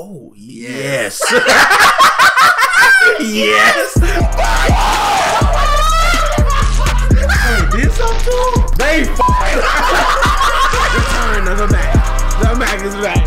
Oh yes. yes. Hey, did something? They Return of the Mac. The Mac is back.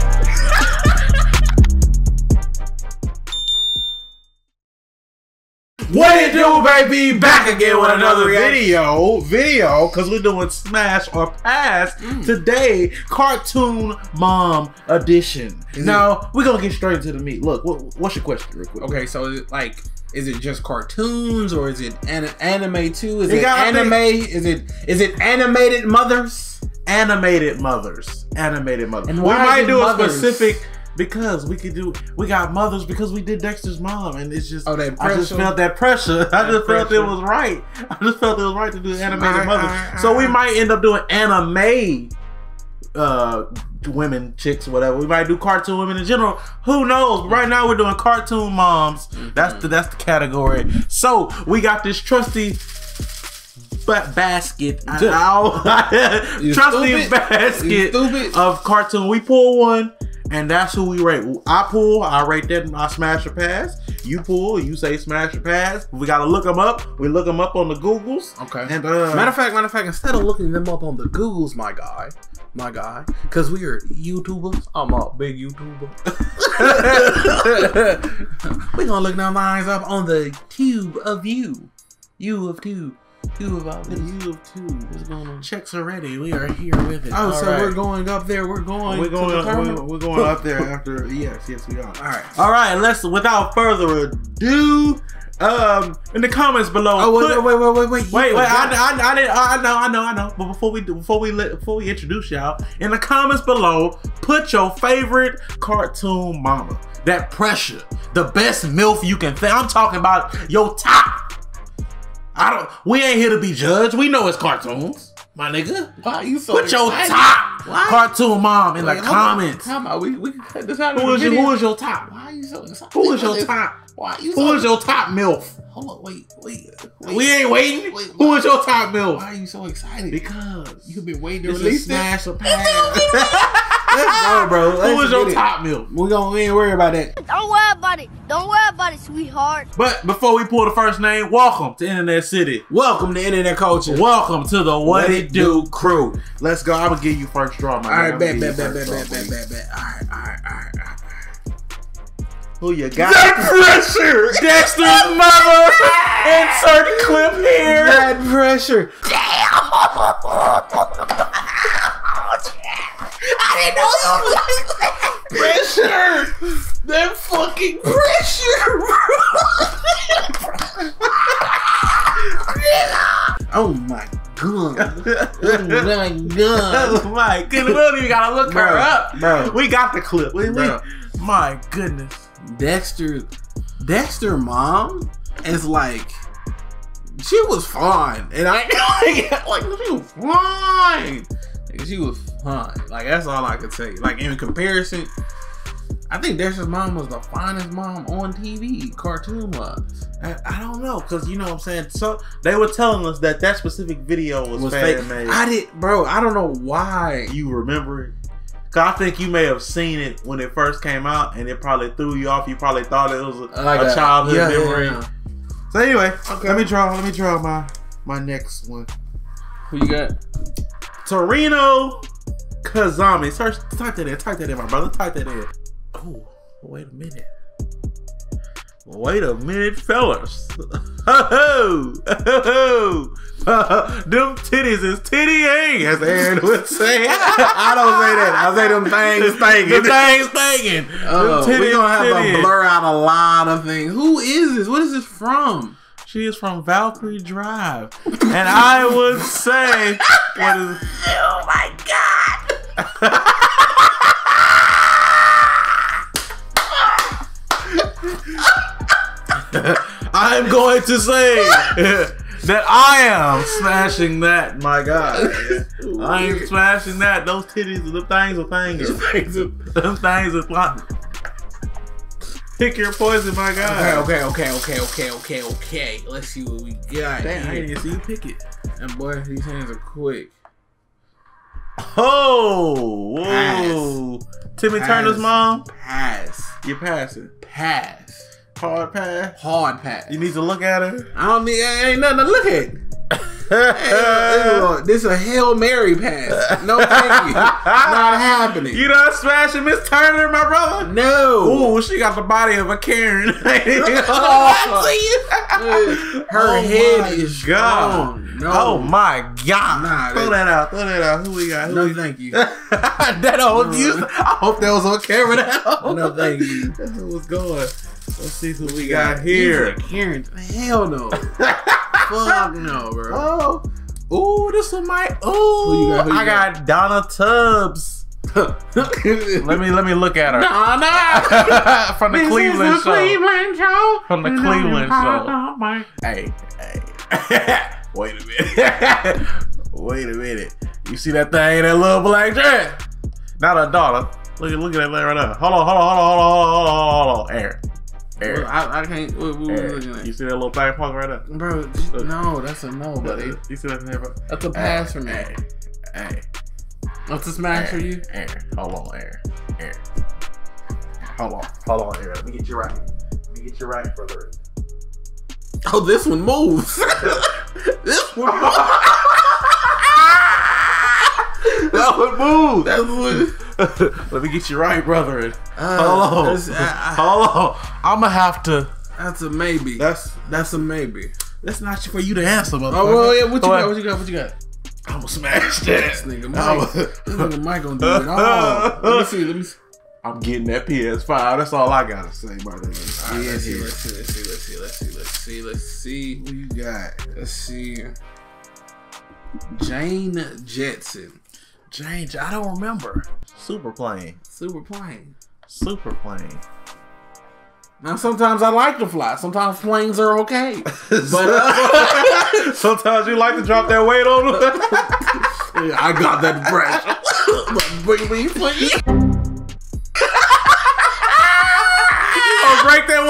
What it do, baby? Back again with another video. Video, because we're doing Smash or Pass mm. today, Cartoon Mom Edition. Is now, we're going to get straight into the meat. Look, what, what's your question, real quick? Okay, so is it like, is it just cartoons or is it an- anime too? Is You it gotta anime? Is it is it animated mothers? Animated mothers. Animated mothers. And we why might do mothers? a specific. Because we could do, we got mothers because we did Dexter's mom, and it's just, Oh, that I just felt that pressure. I That just felt it was right. I just felt it was right to do animated Alright, mothers. so we might end up doing anime uh women chicks whatever. We might do cartoon women in general. Who knows? Right now we're doing cartoon moms. That's the that's the category. So we got this trusty ba- basket. I- You trusty stupid? basket of cartoon. We pull one and that's who we rate. I pull, I rate that, I smash or pass. You pull, you say smash or pass. We gotta look them up. We look them up on the Googles. Okay. And uh, Matter of fact, matter of fact, instead of looking them up on the Googles, my guy, my guy, because we are YouTubers. I'm a big YouTuber. we gonna look them lines up on the tube of you, you of two, two of all the this. U of two. What's going on? Checks are ready. We are here with it. Oh, All so right. we're going up there. We're going. We're to going. the We're, we're going up there after. Yes, yes, we are. All right. All right. Let's. Without further ado, um, in the comments below. Oh wait, put- wait, wait, wait, wait. Wait, You wait! forgot- I, I, I, didn't, I know, I know, I know. But before we do, before we let, before we introduce y'all, in the comments below, put your favorite cartoon mama. That pressure, the best milf you can think. I'm talking about your top. I don't. We ain't here to be judged. We know it's cartoons, my nigga. Why are you so Put your excited? top Why? cartoon mom in Wait, the comments. Time out. We we cut this out. Who the your, who is your top? Why are you so excited? Who is your top? Why are you Who so is your top milf? Hold on, wait, wait, wait. We ain't waiting. Wait, Who is your top milf? Why are you so excited? Because You've been waiting to release is smash or pass. Let's go, bro. Who Let's is your top milk? We gonna we ain't worry about that. Don't worry about it. Don't worry about it, sweetheart. But before we pull the first name, welcome to Internet City. Welcome to internet culture. Welcome to the What It Do crew. Let's go. I'm gonna give you first draw, my All right, man. bet, I'ma bet, give bet, you bet, bet, bet, bet, bet. All right, all right, all right, all right. Who you got? pressure. Dexter's mother. Insert clip here. That pressure. Pressure. That fucking pressure. bro. Oh my god. Oh my god. oh my goodness. We don't even gotta look her up. bro. We got the clip. We, we, Bro. my goodness. Dexter, Dexter mom is like, she was fine, and I like she was fine. Like, she was fine. Like that's all I could say. Like in comparison, I think Dexter's mom was the finest mom on TV, cartoon wise. I, I don't know, cause you know what I'm saying. So they were telling us that that specific video was, Was fan made. I did, bro. I don't know why. you remember it? Cause I think you may have seen it when it first came out, and it probably threw you off. You probably thought it was a, Like a, childhood yeah, yeah, memory. yeah. So anyway, Okay. let me draw. Let me draw my my next one. Who you got? Torino Kazami. Search. Type that in. Type that in, my brother. Type that in. Oh, wait a minute. Wait a minute, fellas. Ho ho! Them titties is tittying, as Aaron would say. I don't say that. I say them things The thinking. things thinking. Uh, Them we titties gonna have to blur out a lot of things. Who is this? What is this from? She is from Valkyrie Drive, and I would say, what is? I'm going to say that I am smashing that. My God, I am smashing that. Those titties, and the things are things. Them things are like. Pick your poison, my God. Okay, okay, okay, okay, okay, okay, okay. Let's see what we got. Damn, I here. didn't see you pick it. And boy, these hands are quick. Oh, whoa. Timmy Pass. Turner's mom. Pass. You're passing. Pass. Hard pass. Hard pass. You need to look at her. I don't need. Ain't nothing to look at. Hey, this is a hail mary pass. No, thank you. Not happening. you done smashing Miss Turner, my brother? no. Ooh, she got the body of a Karen. Oh, her Oh head is God. Strong. No. Oh my god! Nah, throw that- that out. Throw that out. Who we got? Who No, we thank you. that don't use. I hope that was on camera now. No, thank you. That's what's going. Let's see who we God, got here. Karen. Hell no. Fuck no, bro. Oh, ooh, this one might. Ooh, Who you got? Who you I got Donna Tubbs. Let me let me look at her Nah, nah. from the This is Cleveland the show. Cleveland show. From the Cleveland show. call my- Hey, hey. Wait a minute. Wait a minute. You see that thing, that little black dress? Not a daughter. Look at look at that thing right there. Hold on, hold on, hold on, hold on, hold on, hold on. Air. Air. I, I can't. What, what Air. looking You at? see that little thing poking right there? Bro, no, that's a no, buddy. You see that thing, bro? That's a pass for me. Hey, hey. That's a smash for you. Air. Hold on, air. Air. Hold on. Hold on, air. Let me get you right. Let me get you right, brother. Oh, this one moves. this that would move. That's what. Let me get you right, brother. Uh, Hold on. uh, Hold on. I'm gonna have to. that's a maybe. That's That's a maybe. that's not for you to answer, motherfucker. Oh well, yeah. What you got? What you got? What you got? I'm gonna smash This that. nigga I'm- Mike. this nigga Mike gonna do it all. Let me see. Let me see. I'm getting that PS5. That's all I gotta say about right, Yeah, let's see. Let's see. Let's see. Let's see. Let's see. Let's see. Let's see. Who you got? Let's see. Jane Jetson. Jane, I don't remember. Super plane. Super plane. Super plane. Now sometimes I like to fly. Sometimes planes are okay. But uh, Sometimes you like to drop that weight on them. yeah, I got that pressure. But Bring me, please.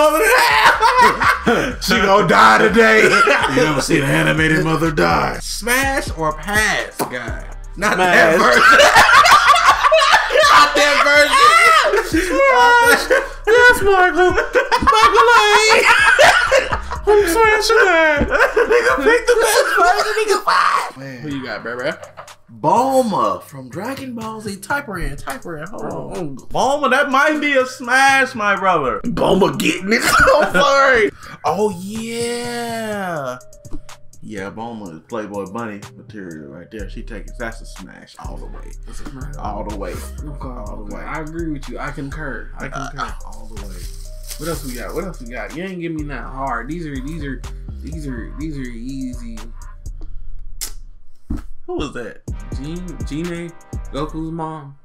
Gonna break that woman in half. she gonna die today. you never seen an animated mother die. Smash or pass, guy. Not that version. Not that version. Smash. Yes, Michael. Michael A. I'm smashing that. Nigga pick the best version he can find. Who you got, baby? Bulma from Dragon Ball Z. Type her in. Type her in. Hold on. Oh, Bulma, that might be a smash, my brother. Bulma getting it. I'm sorry. Oh yeah. Yeah, Bulma is Playboy Bunny material right there. She takes that's a smash all the way. All the way. Oh, all the way. I agree with you. I concur. I uh, concur. Uh, all the way. What else we got? What else we got? You ain't give me that hard. These are these are these are these are easy. Who was that? Gine Gine Goku's mom.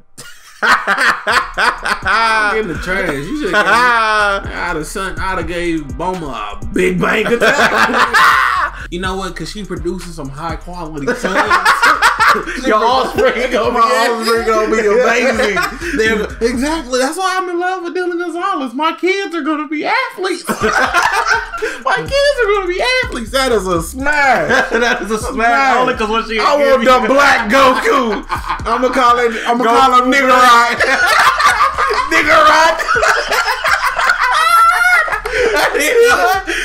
Get in the trash. You should have I'd have son I'd have gave Bulma a big bang attack. you know what? Cause she produces some high quality sons. Your offspring gonna be My offspring gonna be amazing. They're- exactly. That's why I'm in love with Dylan Gonzalez. My kids are gonna be athletes. My kids are gonna be athletes. That is a smash. that is a smash. Smash. Only because when she I want the black Goku. I'm gonna call it. I'm gonna call him Nigga Rod. Nigga Rod.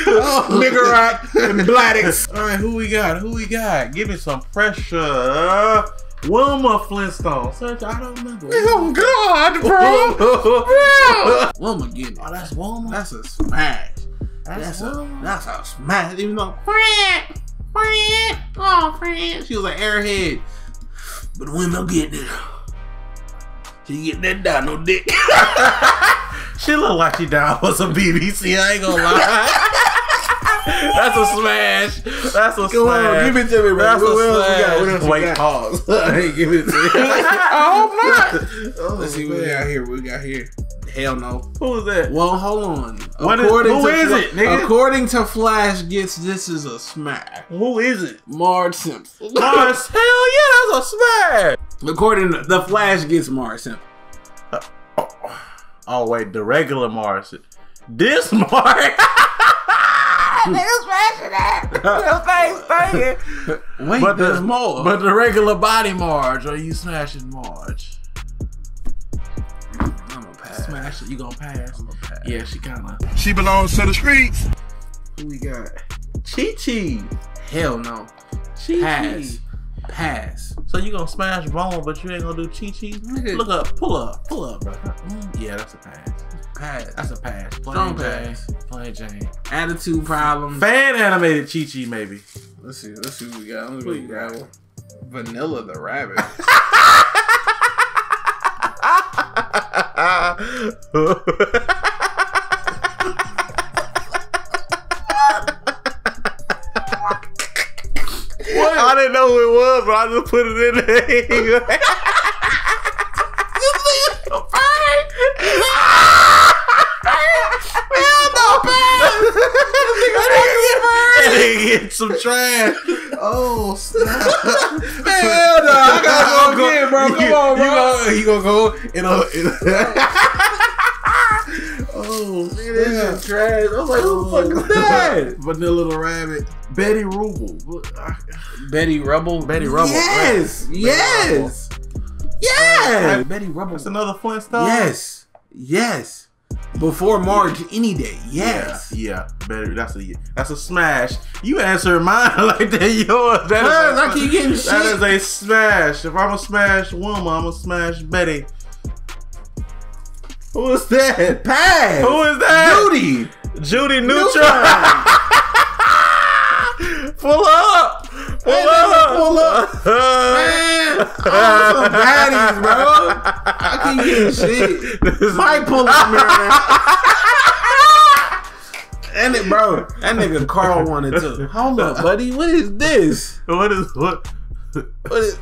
Nigga Rod and Bladdix. All right, who we got? Who we got? Give me some pressure. Wilma Flintstone. Search, I don't remember. Oh God, bro. oh, Wilma getting it. Oh, that's Wilma. That's a smash. That's, That's a Wilma. that's a smash. Even though friend, friend, oh friend, she was an airhead, but Wilma getting it. She getting that dino dick. She look like she down for some BBC. I ain't gonna lie. That's a smash. That's a Come smash. on, give it to me, bro. That's What a else we got? smash. What else we Wait, got? pause. hey, give it to me. oh my! Oh, Let's see what we got here. What we got here? Hell no. Who is that? Well, hold on. According What is- who is it, nigga? According to Flashgitz this is a smash. Who is it? Marge Simpson. Mars. Hell yeah, that's a smash. According to the Flashgitz Marge Simpson. Uh, oh, oh wait, the regular Mars. This Mars. Nigga smashing that. Your face stinking. Wait, But there's the more. But the regular body Marge, or you smashing Marge? I'm a pass. Smash it. You gonna pass? I'm a pass. Yeah, she kind of. She belongs to the streets. Who we got? Chi Chi. Hell no. Chi Pass. Pass. So you gonna smash bone, but you ain't gonna do Chi Chi? Look up, pull up, pull up, bro. Yeah, that's a pass. Pass. That's a pass. Plain Strong pass. Plain Jane. Attitude problem. Fan animated Chi Chi, maybe. Let's see. Let's see what we got. Let's see what we got. Vanilla the rabbit. was, but I just put it in there. Get some trash. Oh snap! Hell no, I gotta go again, bro. Come on, bro. You gonna, you go in a. In a oh, This is trash. I was like, who the fuck is oh. that? Vanilla the Rabbit. Betty Rubble. What- I- Betty Rubble. Betty Rubble. Yes. right. Yes. Betty Yes. Betty Rubble. That's another Flintstone. Yes. Yes. Before March, any day. Yes. Yeah, yeah. Better. That's a that's a smash. You answer mine like that. Yours. That Cause is a- I keep getting That shit. is a smash. If I'm gonna smash Wilma, I'm gonna smash Betty. Who is that? Pass. Who is that? Judy. Judy Neutron. Pull up. Pull up. pull up. Man, I'm some baddies, bro. I keep get shit. This- Might pull up now. And it, bro, that nigga Carl wanted to. Hold up, buddy. What is this? What is what? What is?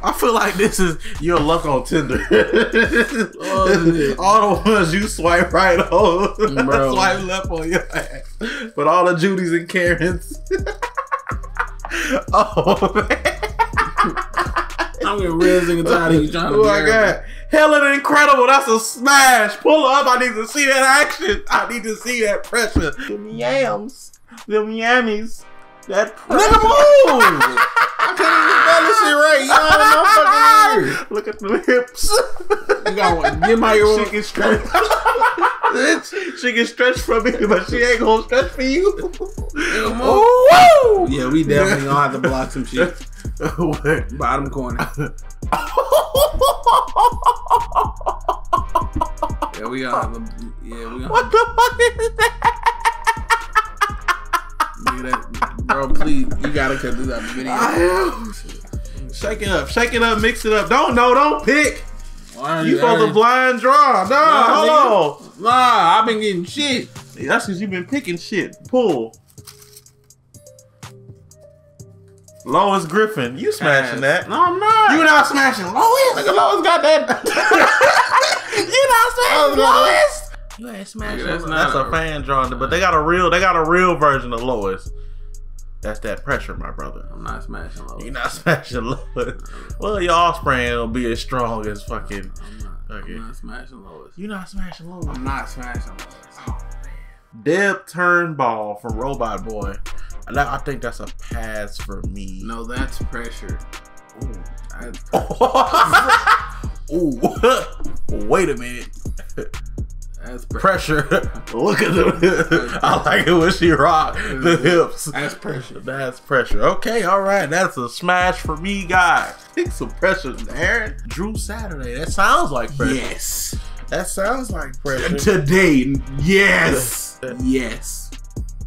I feel like this is your luck on Tinder. Oh, all the ones you swipe right on, Bro. swipe left on your ass. But all the Judys and Karens. oh man. I'm getting real sick and tired of you trying to Oh my god. Helen Incredible, that's a smash. Pull up. I need to see that action. I need to see that pressure. Them yams. Them yammies. That pressure. Nigga, move! I couldn't even this shit right. You know fucking Look at the hips. You got one. get my ear. She can stretch. she can stretch for me, but she ain't gonna stretch for you. Woo! Yeah, we definitely gonna have to block some shit. Bottom corner. Yeah, we gonna have to. Yeah, we gonna. what the fuck is that? Nigga, that, bro, please, you gotta cut this out the video. I am. Shake it up, shake it up, mix it up. Don't know, don't pick. Why You supposed to blind draw. No, Nah, hold on. Nah, I've been getting shit. That's because you've been picking shit. Pull. Lois Griffin, you smashing that? No, I'm not. You not smashing Lois? Nigga, Lois got that. you not smashing Lois? You ain't smashing That's, Lois. that's a fan drawing, but they got a real, they got a real version of Lois. That's that pressure, my brother. I'm not smashing Lois. You not smashing Lois. Well, your offspring will be as strong as fucking. I'm not, Okay. I'm not smashing Lois. You're oh, not smashing Lois. I'm not smashing Lois. Deb Turnbull from Robot Boy. And I think that's a pass for me. No, that's pressure. Ooh. I, Ooh. Wait a minute. that's pressure. Pressure. Look at the. I like it when she rock the hips. That's pressure. That's pressure. Okay, all right. That's a smash for me, guys. Take some pressure, Aaron. Drew Saturday. That sounds like pressure. Yes. That sounds like pressure. Today, yes. Yes.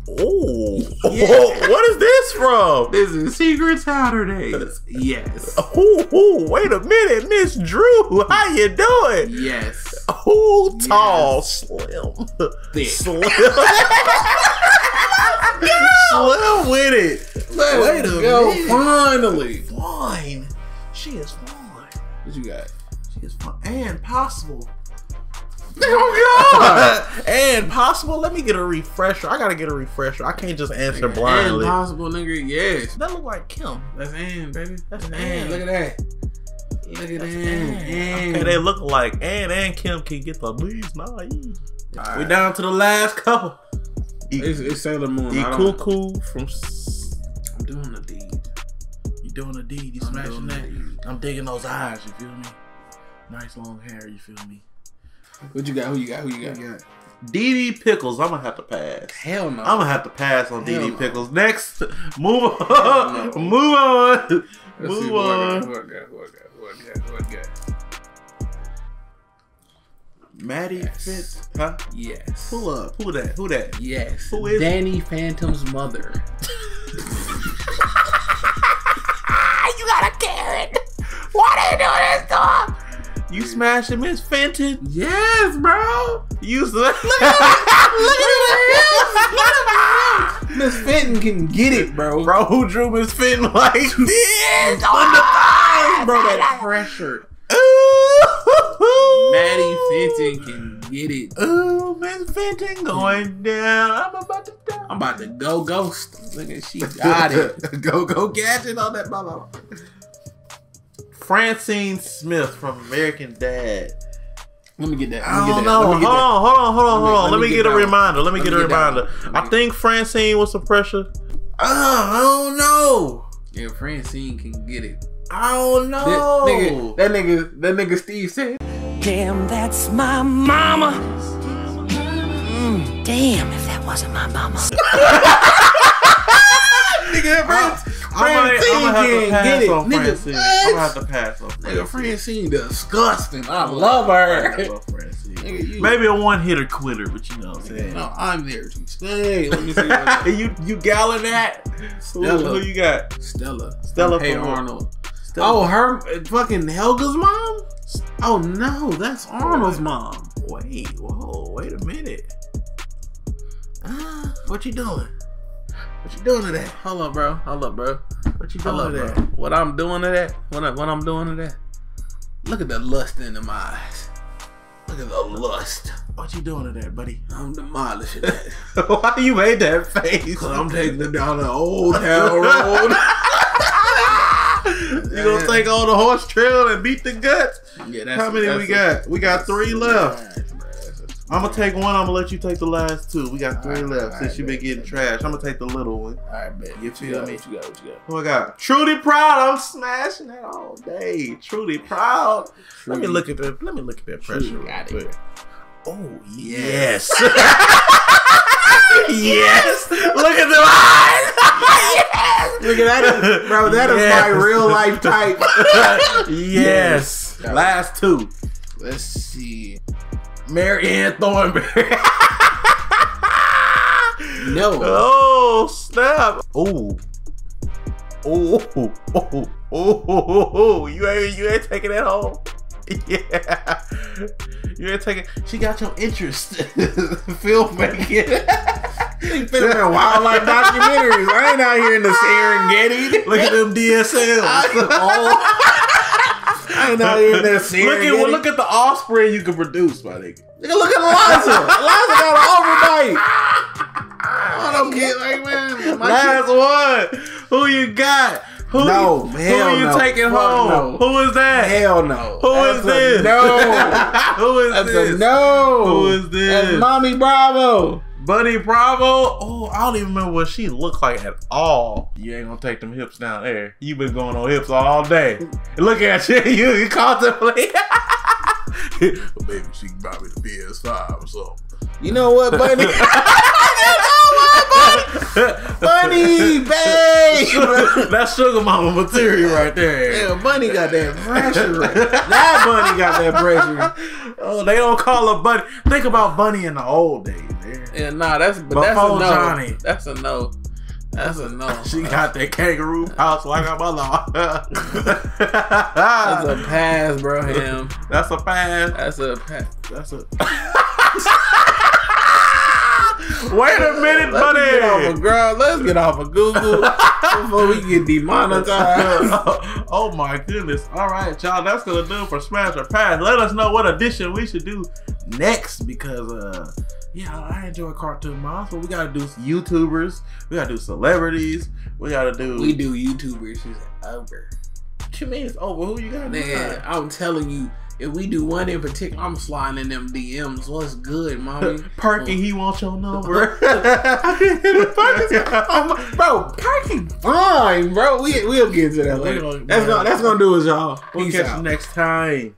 Oh, Yeah. what is this from? This is Secret Saturdays. Yes. Oh, oh, wait a minute, Miss Drew. How you doing? Yes. Oh, tall, Yes. slim, Thick. slim, slim with it. Wait a go. minute. Finally. Fine. She is fine. What you got? She is fine and possible. Oh God! and possible. Let me get a refresher. I gotta get a refresher. I can't just answer God. blindly. Impossible, nigga. Yes. That look like Kim. That's Ann, baby. That's Ann. Ann. Look at that. Look at that. Okay, they look like Ann and Kim can get the leads. Nah, All we right. down to the last couple. It's, it's Sailor Moon. E cool cool from. s- I'm doing the deed. You doing a deed? You smashing that? I'm digging those eyes. You feel me? Nice long hair. You feel me? What you got? Who you got? Who you got? got? Didi Pickles. I'm gonna have to pass. Hell no. I'm gonna have to pass on Hell Didi no. Pickles. Next, move on. No. move on. Let's see move who on. Who I got? Who I got? Who got? Who got? Maddie Yes. Fitz. Huh? Yes. Pull up? Uh, who that? Who that? Yes. Who is it? Danny Phantom's mother? you got a carrot. Why they do this dog? You smashing Miss Fenton? Yes, bro. You s- Look Miss Fenton can get it, bro. bro who drew Miss Fenton like this on the thighs, bro, that pressure. Ooh. Maddie Fenton can get it. Ooh, Miss Fenton going down. I'm about to die. I'm about to go ghost. Look at she got it. go go gadget on that mother. Francine Smith from American Dad. Let me get that. I Let me don't get know. Hold me get that. on, hold on, hold on, Let me- hold on. let Let me me get get a reminder. Let me Let get me a get reminder. one. Let me I think Francine was the pressure. Uh, I don't know. Yeah, Francine can get it. I don't That know. nigga, that nigga, that nigga Steve said. Damn, that's my mama. Mm, damn, if that wasn't my mama. gonna, I'm gonna have to can pass get it. on Francine. I'm gonna have to pass on Nigga, Francine. Francine disgusting. I love her. I love Francine. Nigga, you- Maybe a one hitter quitter, but you know what I'm saying. No, I'm there to stay. Let me see. What you you gallon that? Who, Stella. who you got? Stella. Stella Hey from what? Arnold. Stella. Oh, her uh, fucking Helga's mom? Oh no, that's Arnold's mom. Wait, whoa, wait a minute. Ah, what you doing? What you doing to that? Hold up, bro. Hold up, bro. What you Hold doing up, to bro. that? What I'm doing to that? What, I, what I'm doing to that? Look at the lust in them eyes. Look at the lust. What you doing to that, buddy? I'm demolishing that. Why you made that face? Cause I'm taking it down the old town road. you gonna take all the horse trail and beat the guts? Yeah, that's, How many that's we a- got? We got three left. I'm gonna take one. I'm gonna let you take the last two. We got three Alright, left since alright, you been getting trash. I'm gonna take the little one. Alright, bet. You feel me? What you got? What you got? Oh Who I got? Trudy Proud. I'm smashing that all day. Trudy Proud. Let me look at that. Let oh, me look at that pressure. Trudy got it. Oh Yes. yes. Look at the eyes. yes. Look at that, bro. That is Yes. my real life type. yes. Yes. Last two. Let's see. Marianne Thornberry. No. Oh snap! Oh, oh, oh, oh, oh, oh, oh! You ain't you ain't taking that home. Yeah, you ain't taking. She got your interest, filmmaking. filming wildlife documentaries. I ain't out here in the Serengeti. Look at them DSLs. I ain't out here in the Serengeti. look at well, look at the offspring you can produce, my nigga. Nigga, look at Eliza. Eliza got an overbite. I don't get like man. My Last shit- one. Who you got? Who No, you, hell who you no. taking Fuck home? no. Who is that? Hell no. Who That's is a this? No. Who is That's this? no. Who is this? That's Mommy Bravo. Bunny Bravo. Oh, I don't even remember what she looked like at all. You ain't gonna take them hips down there. You been going on hips all day. Look at you. You, you contemplate. well, maybe she can buy me the PS5 or something. You know what, Bunny? Bunny, babe. That's sugar mama material right there. Yeah, Bunny got that pressure. that Bunny got that pressure. Oh, they don't call her Bunny. Think about Bunny in the old days. Man. Yeah, nah, that's but that's a no. Johnny. That's a no. That's a no. She got that kangaroo house like a mother. That's a pass, bro. Him. That's a pass. That's a pass. That's a. Wait a minute, Let's get off buddy. of girl. Let's get off of Google before we get demonetized. oh my goodness. All right, y'all. That's gonna do it for Smash or Pass. Let us know what edition we should do next because uh yeah, I enjoy cartoon moms, but we gotta do YouTubers, we gotta do celebrities, we gotta do We do YouTubers. She's over. What you mean it's over? Who you got? Man, I'm telling you, if we do one in particular, I'm sliding in them DMs. What's good, mommy? Perky, he wants your number. Oh, bro, Perky, fine, bro. We we'll get to that later. That's gonna that's gonna do it, y'all. we'll catch out. you next time.